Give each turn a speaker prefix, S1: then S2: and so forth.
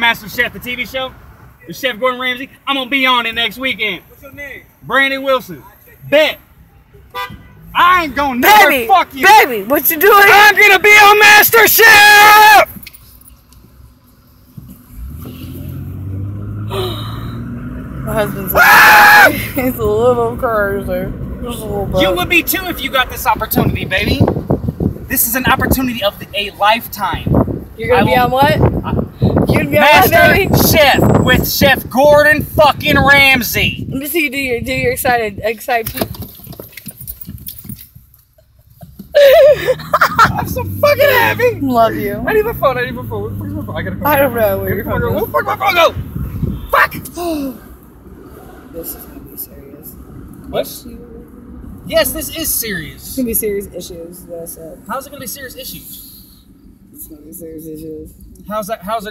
S1: Master Chef, the TV show, with Chef Gordon Ramsay. I'm gonna be on it next weekend.
S2: What's your name?
S1: Brandon Wilson. Bet. I ain't gonna never
S3: Baby,
S1: fuck you.
S3: baby, what you doing?
S1: I'm gonna be on Master Chef.
S3: My husband's a, ah! he's a little crazy. Just a little bit.
S1: You would be too if you got this opportunity, baby. This is an opportunity of a lifetime.
S3: You're gonna
S1: I
S3: be
S1: will-
S3: on what? You're gonna be on what,
S1: Master? Chef with Chef Gordon fucking Ramsay.
S3: Let me see you do your do your excited excited.
S1: I'm so fucking happy.
S3: Love you.
S1: I need my phone. I need my phone. Where's my phone? I gotta go.
S3: I don't know where your phone.
S1: Where the fuck my phone go? Fuck.
S3: This is gonna be serious.
S1: What?
S3: Issue.
S1: Yes, this is serious.
S3: It's gonna be serious issues. That's it.
S1: How's it gonna be serious issues?
S3: It's gonna be serious issues.
S1: How's that? How's it?